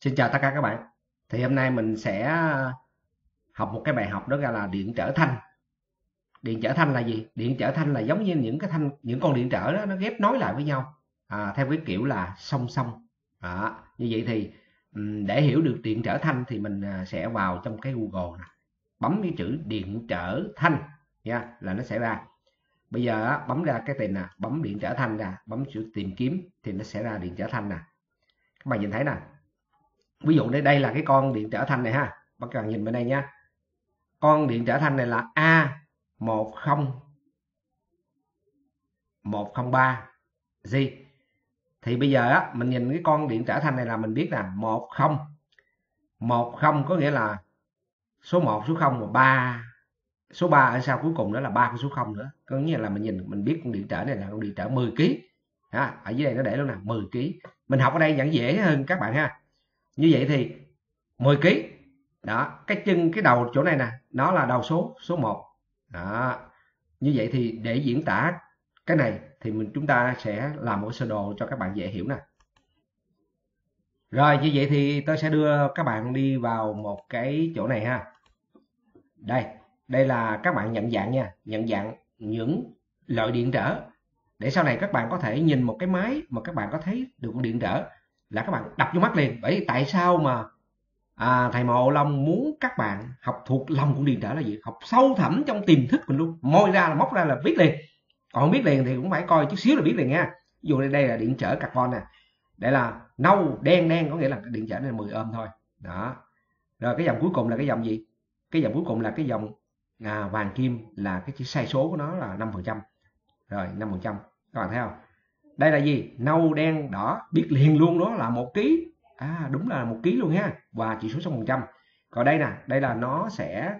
Xin chào tất cả các bạn. Thì hôm nay mình sẽ à, học một cái bài học đó gọi là điện trở thanh. Điện trở thanh là gì? Điện trở thanh là giống như những cái thanh những con điện trở đó nó ghép nối lại với nhau à, theo cái kiểu là song song. À, như vậy thì để hiểu được điện trở thanh thì mình à, sẽ vào trong cái Google này. Bấm cái chữ điện trở thanh nha là nó sẽ ra. Bây giờ bấm ra cái tên nè, bấm điện trở thanh ra, bấm chữ tìm kiếm thì nó sẽ ra điện trở thanh nè. Các bạn nhìn thấy nè, ví dụ đây đây là cái con điện trở thanh này ha các cần nhìn bên đây nha con điện trở thanh này là a 10 103 G. Thì bây giờ á, mình nhìn cái con điện trở thanh này là mình biết là 10 10 có nghĩa là số 1 số 0 và 3 số 3 ở sau cuối cùng đó là ba con số 0 nữa. Có nghĩa là mình nhìn, mình biết con điện trở này là con điện trở 10 kg ha, ở dưới đây nó để luôn nè 10 kg mình học ở đây vẫn dễ hơn các bạn ha như vậy thì 10 kg đó, cái chân, cái đầu chỗ này nè, nó là đầu số số 1 đó, như vậy thì để diễn tả cái này thì mình, chúng ta sẽ làm một sơ đồ cho các bạn dễ hiểu nè. Rồi, như vậy thì tôi sẽ đưa các bạn đi vào một cái chỗ này ha. Đây đây là các bạn nhận dạng nha, nhận dạng những loại điện trở. Để sau này các bạn có thể nhìn một cái máy mà các bạn có thấy được điện trở là các bạn đập vô mắt liền. Bởi tại sao mà à, thầy mộ long muốn các bạn học thuộc lòng cũng điện trở là gì? Học sâu thẳm trong tiềm thức mình luôn. Môi ra là móc ra là biết liền. Còn không biết liền thì cũng phải coi chút xíu là biết liền nha. Ví dụ đây, đây là điện trở carbon nè. Đây là nâu đen đen có nghĩa là điện trở này 10 ôm thôi. Đó. Rồi cái dòng cuối cùng là cái dòng gì? Cái dòng cuối cùng là cái dòng à, vàng kim là cái sai số của nó là 5 phần trăm. Rồi 5 phần trăm. Các bạn thấy không? Đây là gì? Nâu đen đỏ. Biết liền luôn đó là một ký. À đúng là một ký luôn ha. Và chỉ số số phần trăm. Còn đây nè đây là nó sẽ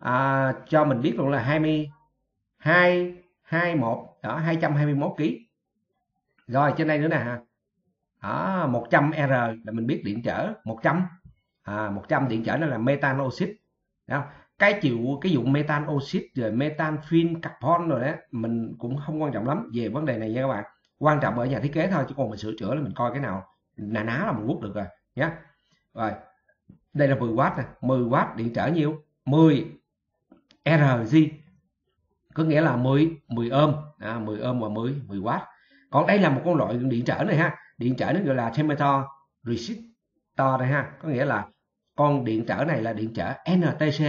à, cho mình biết luôn là 20 2 21 đó 221 ký. Rồi trên đây nữa nè ha. Đó, 100 R là mình biết điện trở 100 à, 100 điện trở nó là metan oxit đó. cái chịu cái dụng metan oxit rồi metan phin carbon rồi đó mình cũng không quan trọng lắm về vấn đề này nha các bạn quan trọng ở nhà thiết kế thôi chứ còn mình sửa chữa là mình coi cái nào nà ná là mình quốc được rồi nhé rồi đây là 10W nè 10W điện trở nhiêu? 10 RG có nghĩa là 10 10 ôm à, 10 ôm và 10 10W còn đây là một con loại điện trở này ha điện trở nó gọi là temperature resistor này ha có nghĩa là con điện trở này là điện trở NTC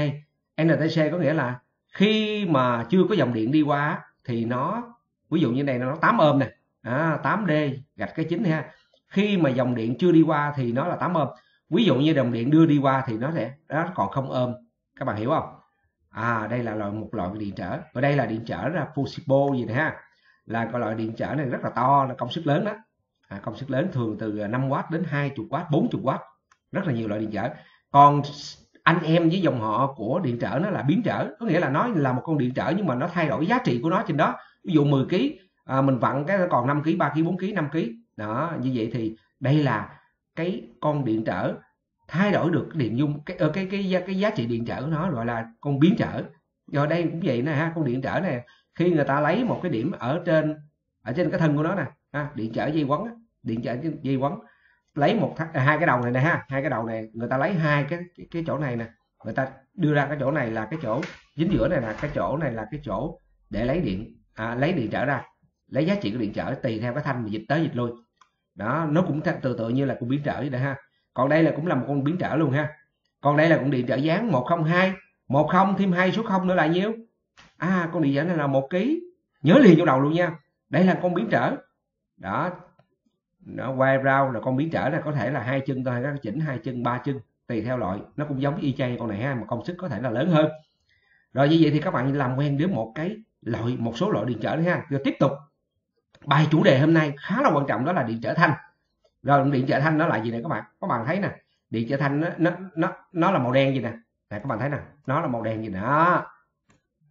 NTC có nghĩa là khi mà chưa có dòng điện đi qua thì nó ví dụ như này nó 8 ôm nè à, 8D gạch cái chính ha. Khi mà dòng điện chưa đi qua thì nó là 8 ôm ví dụ như dòng điện đưa đi qua thì nó sẽ nó còn không ôm các bạn hiểu không? À đây là loại một loại điện trở. Và đây là điện trở là fusible gì nè ha. Là cái loại điện trở này rất là to là công suất lớn đó. À, công suất lớn thường từ 5W đến 20W 40W rất là nhiều loại điện trở. Còn anh em với dòng họ của điện trở nó là biến trở. Có nghĩa là nó là một con điện trở nhưng mà nó thay đổi giá trị của nó trên đó. Ví dụ 10 kg à, mình vặn cái còn 5 kg 3 kg 4 kg 5 kg đó như vậy thì đây là cái con điện trở thay đổi được cái điện dung cái ờ, cái cái cái, cái giá trị điện trở của nó gọi là con biến trở. Do đây cũng vậy nè ha con điện trở này khi người ta lấy một cái điểm ở trên ở trên cái thân của nó nè ha, điện trở dây quấn điện trở dây quấn lấy một th- à, hai cái đầu này nè ha hai cái đầu này người ta lấy hai cái cái, cái chỗ này nè người ta đưa ra cái chỗ này là cái chỗ dính giữa này là cái chỗ này là cái chỗ để lấy điện à, lấy điện trở ra lấy giá trị của điện trở tùy theo cái thanh mà dịch tới dịch lui. Đó, nó cũng tự tự như là con biến trở vậy đó ha. Còn đây là cũng là một con biến trở luôn ha. Còn đây là con điện trở dáng 102 10 thêm hai số 0 nữa là nhiêu? À con điện trở này là một ký. Nhớ liền trong đầu luôn nha. Đây là con biến trở. Đó, nó quay rau là con biến trở là có thể là hai chân thôi, các chỉnh hai chân, ba chân, tùy theo loại. Nó cũng giống y chang con này ha, mà công suất có thể là lớn hơn. Rồi như vậy thì các bạn làm quen với một cái loại, một số loại điện trở nữa ha. Rồi tiếp tục bài chủ đề hôm nay khá là quan trọng đó là điện trở thanh. Rồi điện trở thanh nó là gì này các bạn? Các bạn thấy nè điện trở thanh nó nó nó, nó là màu đen gì nè? Này các bạn thấy nè nó là màu đen gì đó.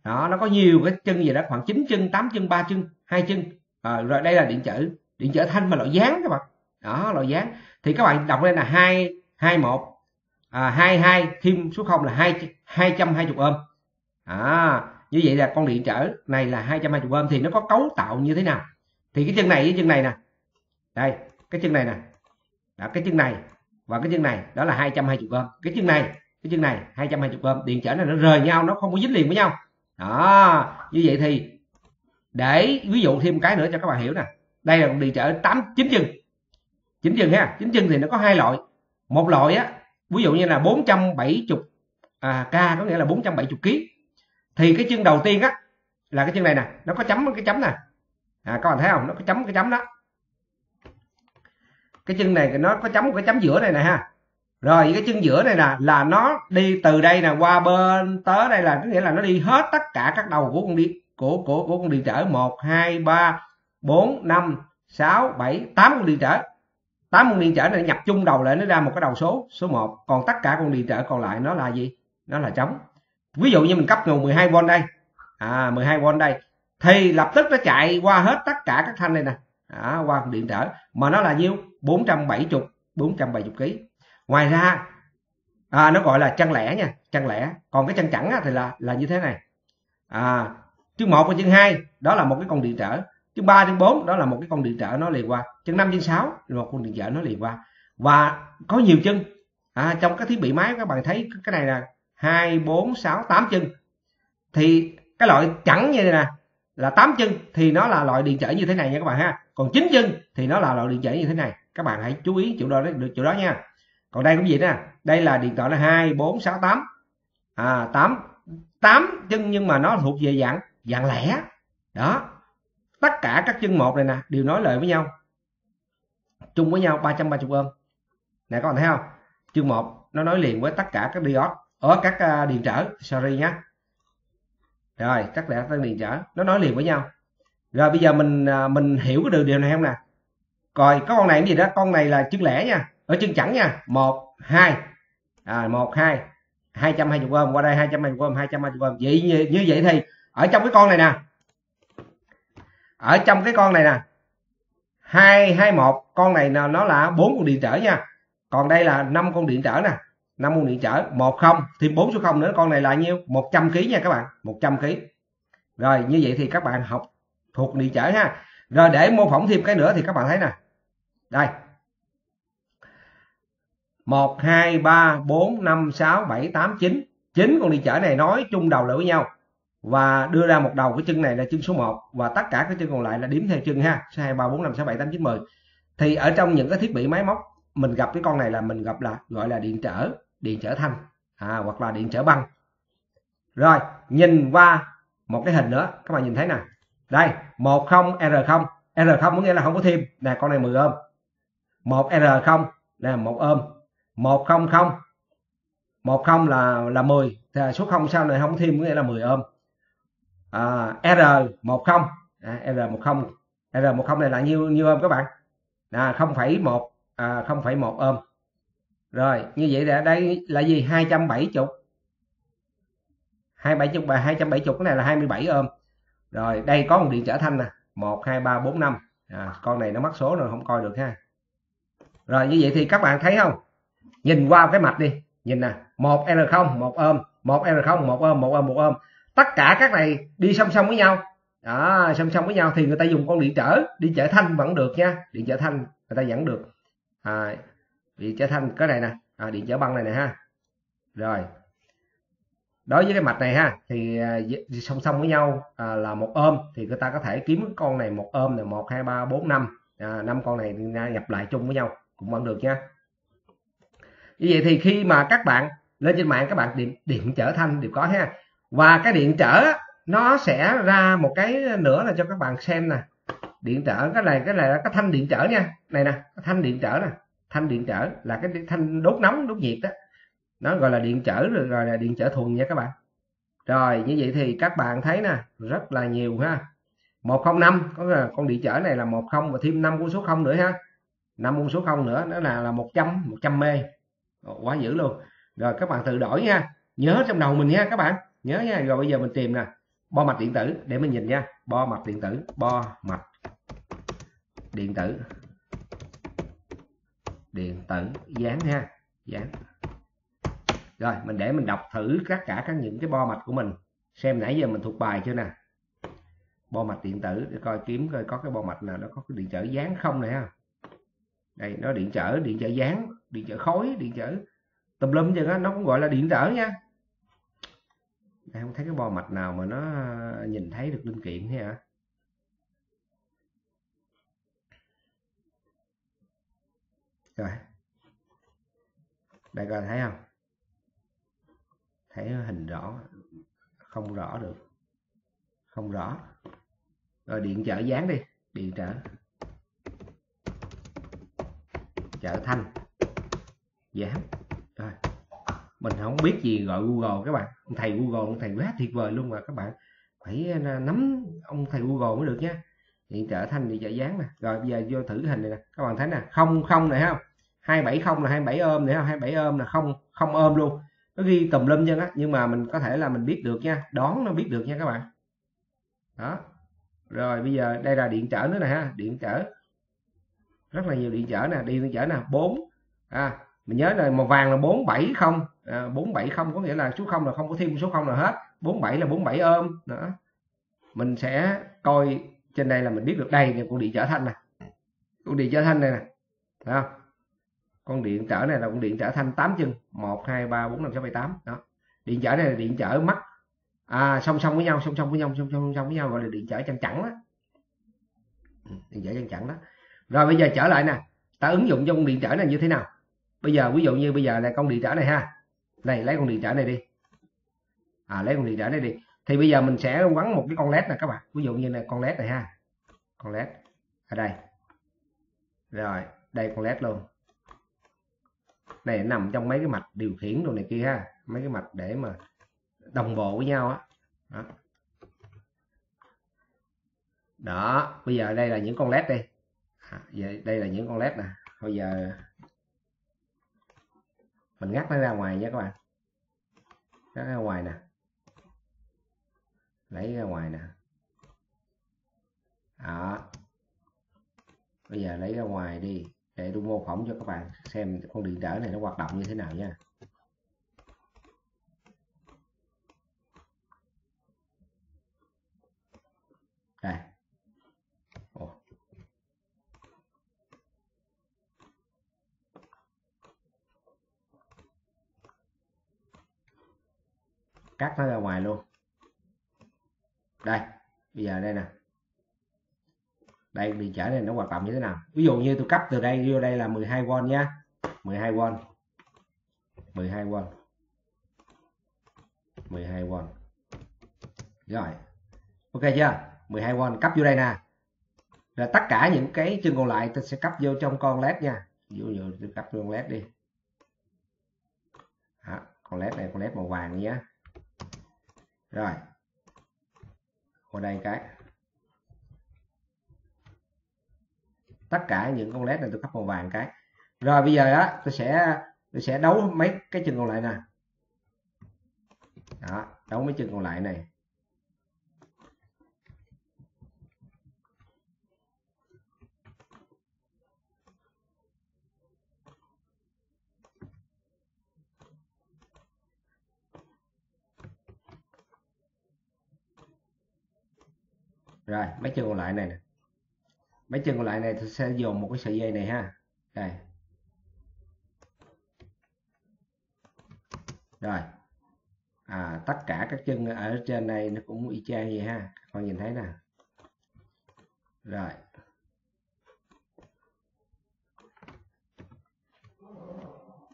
Đó nó có nhiều cái chân gì đó khoảng 9 chân 8 chân 3 chân hai chân. À, rồi đây là điện trở điện trở thanh mà loại dáng các bạn. Đó loại dáng. Thì các bạn đọc lên là hai hai một à, hai hai thêm số 0 là hai hai trăm hai chục ôm à, như vậy là con điện trở này là hai trăm hai chục ôm thì nó có cấu tạo như thế nào? Thì cái chân này với chân này nè. Đây cái chân này nè. Đó, cái chân này và cái chân này đó là 220 ohm cái chân này cái chân này 220 ohm điện trở này nó rời nhau nó không có dính liền với nhau. Đó như vậy thì để ví dụ thêm cái nữa cho các bạn hiểu nè. Đây là điện trở tám chín chân. Chín chân ha chín chân thì nó có hai loại. Một loại á ví dụ như là 470 à, k có nghĩa là 470 kg thì cái chân đầu tiên á là cái chân này nè nó có chấm cái chấm nè à, các bạn thấy không? Nó có chấm cái chấm đó. Cái chân này nó có chấm cái chấm giữa này nè ha. Rồi cái chân giữa này nè là nó đi từ đây nè qua bên tới đây là có nghĩa là nó đi hết tất cả các đầu của con đi của của của con điện trở. Một hai ba bốn năm sáu bảy tám con điện trở. Tám con điện trở này nhập chung đầu lại nó ra một cái đầu số số 1 còn tất cả con điện trở còn lại nó là gì? Nó là trống. Ví dụ như mình cấp nguồn 12V đây. À 12V đây thì lập tức nó chạy qua hết tất cả các thanh này nè. À, qua điện trở mà nó là nhiêu? 470 470 kg ngoài ra à, nó gọi là chân lẻ nha chân lẻ. Còn cái chân chẵn thì là là như thế này. À, chân một và chân hai đó là một cái con điện trở chân ba chân bốn đó là một cái con điện trở nó liền qua. Chân năm chân sáu là một con điện trở nó liền qua. Và có nhiều chân. À, trong các thiết bị máy các bạn thấy cái này là hai bốn sáu tám chân. Thì cái loại chẵn như này nè là 8 chân thì nó là loại điện trở như thế này nha các bạn ha. Còn 9 chân thì nó là loại điện trở như thế này. Các bạn hãy chú ý chỗ đó được chỗ đó nha. Còn đây cũng vậy nè. Đây là điện thoại là hai, bốn, sáu, tám. À tám. Tám chân nhưng mà nó thuộc về dạng dạng lẻ. Đó. Tất cả các chân một này nè, đều nói lời với nhau. Chung với nhau 330 ôm nè, các bạn thấy không? Chân một, nó nói liền với tất cả các diode ở các à, điện trở. Sorry nhé rồi tất cả các điện trở. Nó nói liền với nhau. Rồi bây giờ mình à, mình hiểu cái điều điều này không nè? Coi có con này cái gì đó? Con này là chân lẻ nha. Ở chân chẵn nha. Một hai. À một hai. Hai trăm hai mươi ôm qua đây hai trăm hai mươi ôm hai trăm hai mươi ôm vậy như, như vậy thì ở trong cái con này nè. Ở trong cái con này nè. Hai hai một. Con này là nó là bốn con điện trở nha. Còn đây là năm con điện trở nè. 5 môn điện trở một không, thêm 4 số 0 nữa, con này là nhiêu? 100 kg nha các bạn. 100 kg rồi, như vậy thì các bạn học thuộc điện trở ha. Rồi, để mô phỏng thêm cái nữa thì các bạn thấy nè. Đây. 1 2 3 4 5 6 7 8 9 9 con điện trở này nói chung đầu lại với nhau và đưa ra một đầu cái chân này là chân số 1 và tất cả các chân còn lại là điểm theo chân ha. 2 3 4 5 6 7 8 9 10 thì ở trong những cái thiết bị máy móc, mình gặp cái con này là mình gặp là gọi là điện trở điện trở thanh à, hoặc là điện trở băng. Rồi nhìn qua một cái hình nữa các bạn nhìn thấy nè. Đây 10 R0 R0 có nghĩa là không có thêm. Nè con này 10 ôm. 1 R0 là một ôm. 100 10 là là 10 thì số 0 sau này không thêm có nghĩa là 10 ôm. À, R10 à, R10 R10 này là nhiêu nhiêu ôm các bạn? Là 0,1 à, 0,1 à, ôm rồi như vậy là đây là gì? 270 270 và 270 cái này là 27 ôm. Rồi đây có một điện trở thanh nè. 1 2 3 4 5 à, con này nó mắc số rồi không coi được ha. Rồi như vậy thì các bạn thấy không? Nhìn qua cái mạch đi. Nhìn nè 1 L0 1 ôm 1 L0 1 ôm 1 ôm 1 ôm. Tất cả các này đi song song với nhau. Đó song song với nhau thì người ta dùng con điện trở điện trở thanh vẫn được nha. Điện trở thanh người ta vẫn được. À, điện trở thanh cái này nè. À, điện trở băng này nè ha. Rồi. Đối với cái mạch này ha thì à, song song với nhau à, là một ôm thì người ta có thể kiếm con này một ôm là một hai ba bốn năm. À, năm con này nhập lại chung với nhau cũng vẫn được nha như vậy thì khi mà các bạn lên trên mạng các bạn điện điện trở thanh đều có ha. Và cái điện trở nó sẽ ra một cái nữa là cho các bạn xem nè. Điện trở cái này cái này là cái thanh điện trở nha. Này nè thanh điện trở nè thanh điện trở, là cái thanh đốt nóng, đốt nhiệt đó nó gọi là điện trở, rồi gọi là điện trở thuần nha các bạn. Rồi, như vậy thì các bạn thấy nè, rất là nhiều ha. 105 có là con điện trở này là 10 và thêm 5 con số 0 nữa ha. 5 con số 0 nữa nó là là 100 100 mê. Quá dữ luôn. Rồi, các bạn tự đổi nha. Nhớ trong đầu mình nha các bạn. Nhớ nha. Rồi, bây giờ mình tìm nè. Bo mạch điện tử, để mình nhìn nha. Bo mạch điện tử, bo mạch điện tử điện tử dán ha, dán. Rồi, mình để mình đọc thử tất cả các những cái bo mạch của mình. Xem nãy giờ mình thuộc bài chưa nè? Bo mạch điện tử, để coi kiếm coi có cái bo mạch nào nó có cái điện trở dán không này ha. Đây, nó điện trở điện trở dán, điện trở khối, điện trở tùm lum chừng đó, nó cũng gọi là điện trở nha. Đây không thấy cái bo mạch nào mà nó à, nhìn thấy được linh kiện thế hả? Rồi. Đây các bạn thấy không? Thấy hình rõ, không rõ được. Không rõ. Rồi điện trở dán đi, điện trở. Trở thanh. Dán. Rồi. Mình không biết gì gọi google các bạn. Ông thầy google ông thầy quá tuyệt vời luôn mà các bạn. Phải à, nắm ông thầy google mới được nhé điện trở thanh điện trở dáng nè. Rồi bây giờ vô thử hình này nè. Các bạn thấy nè không không này không? hai bảy không là hai bảy ôm này không? hai bảy ôm là không không ôm luôn. Nó ghi tùm lum chân á? Nhưng mà mình có thể là mình biết được nha. Đón nó biết được nha các bạn. Đó. Rồi bây giờ đây là điện trở nữa nè ha. Điện trở rất là nhiều điện trở nè. Điện trở nè bốn. À mình nhớ là màu vàng là bốn bảy không. À, bốn bảy không có nghĩa là số không là không có thêm số không nào hết. bốn bảy là bốn bảy ôm. Nữa mình sẽ coi trên đây là mình biết được đây là con điện trở thanh nè con điện trở thanh này nè Thấy không con điện trở này là con điện trở thanh 8 chân 1 2 3 4 5 6 7 8 đó điện trở này là điện trở mắt à, song song với nhau song song với nhau song song, song với nhau gọi là điện trở chân chẳng đó điện trở chân chẳng đó rồi bây giờ trở lại nè ta ứng dụng trong điện trở này như thế nào bây giờ ví dụ như bây giờ là con điện trở này ha này lấy con điện trở này đi à lấy con điện trở này đi thì bây giờ mình sẽ quấn một cái con led nè các bạn. Ví dụ như là con led này ha. Con led. Ở đây. Rồi đây con led luôn. Này nằm trong mấy cái mạch điều khiển đồ này kia ha. Mấy cái mạch để mà đồng bộ với nhau á. Đó. đó bây giờ đây là những con led đi. À, đây là những con led nè. Bây giờ mình ngắt nó ra ngoài nha các bạn. Ngắt ra ngoài nè lấy ra ngoài nè. Đó. Bây giờ lấy ra ngoài đi, để tôi mô phỏng cho các bạn xem con điện trở này nó hoạt động như thế nào nha. Đây. Ồ. cắt nó ra ngoài luôn đây bây giờ đây nè. Đây điện trở này nó hoạt động như thế nào. Ví dụ như tôi cấp từ đây vô đây là 12V nhá. 12V 12V 12V rồi. Ok chưa? 12V cấp vô đây nè. Rồi tất cả những cái chân còn lại tôi sẽ cấp vô trong con led nha. Ví dụ như tôi cấp vô con led đi. Đó, con led này con led màu vàng nhé rồi vào đây cái. Tất cả những con led này tôi cấp màu vàng cái. Rồi bây giờ á, tôi sẽ tôi sẽ đấu mấy cái chân còn lại nè. Đó, đấu mấy chân còn lại này. Rồi mấy chân còn lại này nè. Mấy chân còn lại này tôi sẽ dùng một cái sợi dây này ha. Đây rồi. À, tất cả các chân ở trên này nó cũng y chang vậy ha. Các con nhìn thấy nè. Rồi.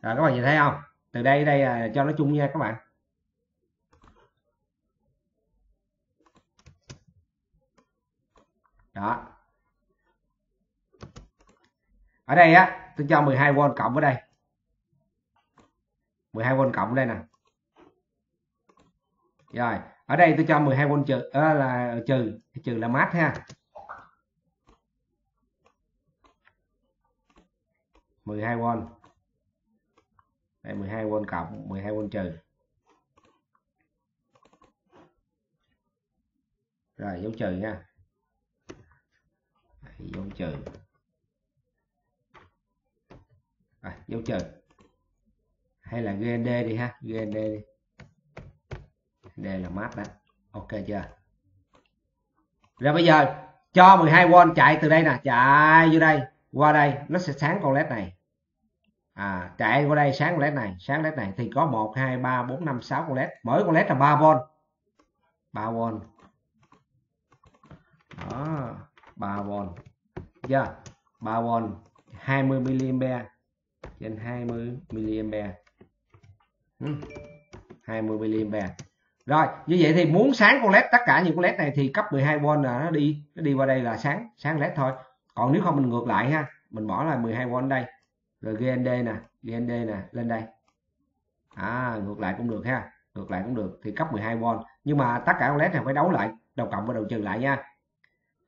Rồi các bạn nhìn thấy không? Từ đây đây là cho nó chung nha các bạn. Đó. Ở đây á, tôi cho 12V cộng ở đây. 12V cộng đây nè. Rồi, ở đây tôi cho 12V trừ đó là trừ trừ là mát ha. 12V đây 12V cộng 12V trừ. Rồi, dấu trừ nha dấu trừ à, dấu trừ hay là gnd đi ha gnd đi. D là mát đó ok chưa? Rồi bây giờ cho 12V chạy từ đây nè chạy vô đây qua đây nó sẽ sáng con led này. À chạy qua đây sáng led này sáng led này thì có 1 2 3 4 5 6 con led. Mỗi con led là 3V 3V đó 3V yeah, 3V 20 mA trên 20 mA 20 mA rồi như vậy thì muốn sáng con led tất cả những con led này thì cấp 12V là nó đi nó đi qua đây là sáng sáng led thôi. Còn nếu không mình ngược lại ha mình bỏ là 12V đây. Rồi GND nè GND nè lên đây. À ngược lại cũng được ha ngược lại cũng được thì cấp 12V nhưng mà tất cả con led này phải đấu lại đầu cộng và đầu trừ lại nha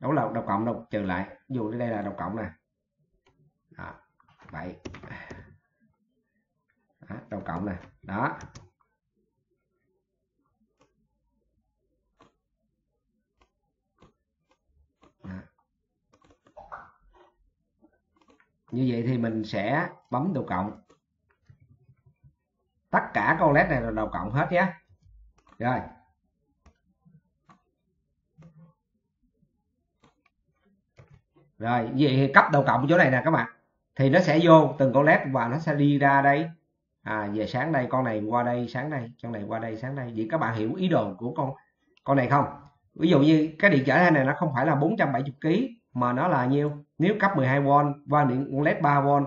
đấu là đầu cộng đầu trừ lại. Dù đây là đầu cộng nè. Đó, vậy. Đó, đầu cộng nè. Đó. Như vậy thì mình sẽ bấm đầu cộng. Tất cả con led này là đầu cộng hết nhé. Rồi. Rồi vậy cấp đầu cộng chỗ này nè các bạn. Thì nó sẽ vô từng con led và nó sẽ đi ra đây. À về sáng đây con này qua đây sáng đây con này qua đây sáng đây vậy các bạn hiểu ý đồ của con con này không? Ví dụ như cái điện trở này nó không phải là 470 kg mà nó là nhiêu? Nếu cấp 12V qua điện led 3V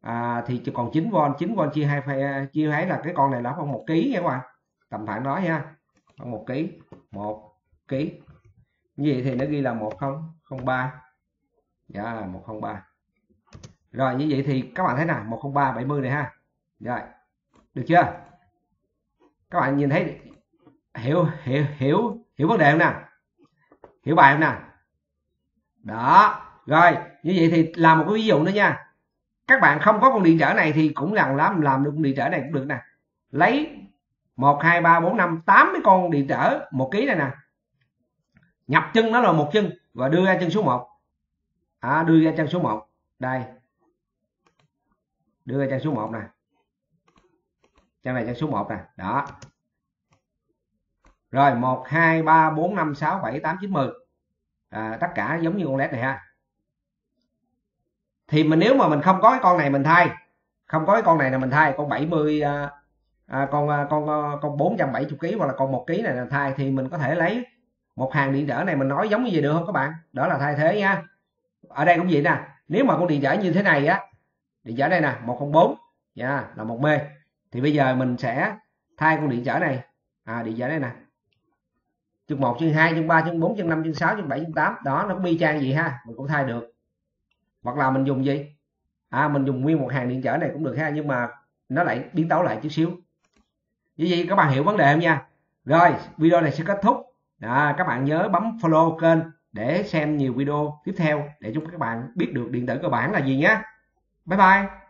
à, thì chỉ còn 9V 9V chia hai chia hai là cái con này nó khoảng một ký nha các bạn. Tầm khoảng đó nha. Khoảng một ký một ký. Như vậy thì nó ghi là 1003 dạ 103 rồi, như vậy thì các bạn thấy nè 103 70 này ha. Rồi, được chưa? Các bạn nhìn thấy, hiểu hiểu hiểu hiểu vấn đề không nè hiểu bài không nè đó, rồi, như vậy thì làm một cái ví dụ nữa nha. Các bạn không có con điện trở này thì cũng làm làm làm được con điện trở này cũng được nè. Lấy một, hai, ba, bốn, năm, tám cái con điện trở một ký này nè. Nhập chân nó là một chân và đưa ra chân số 1 à, đưa ra trang số 1 đây. Đưa ra trang số 1 nè. Trang này trang số 1 nè. Đó. Rồi 1 2 3 4 5 6 7 8 9 10 à, tất cả giống như con led này ha. Thì mình nếu mà mình không có cái con này mình thay không có cái con này là mình thay con 70 à, à, con à, con à, con 470 kg hoặc là con 1 kg này là thay thì mình có thể lấy một hàng điện trở này mình nói giống như vậy được không các bạn? Đó là thay thế nha ở đây cũng vậy nè. Nếu mà con điện giải như thế này á điện giải đây nè 104 nha yeah, là một mê thì bây giờ mình sẽ thay con điện trở này. À điện trở đây nè. Chương 1 chương 2 chương 3 chương 4 chương 5 chương 6 chương 7 chương 8 đó nó cũng bi trang gì ha. Mình cũng thay được. Hoặc là mình dùng gì? À mình dùng nguyên một hàng điện trở này cũng được ha nhưng mà nó lại biến tấu lại chút xíu. Như vậy các bạn hiểu vấn đề không nha? Rồi video này sẽ kết thúc. À, các bạn nhớ bấm follow kênh để xem nhiều video tiếp theo để giúp các bạn biết được điện tử cơ bản là gì nhé. Bye bye.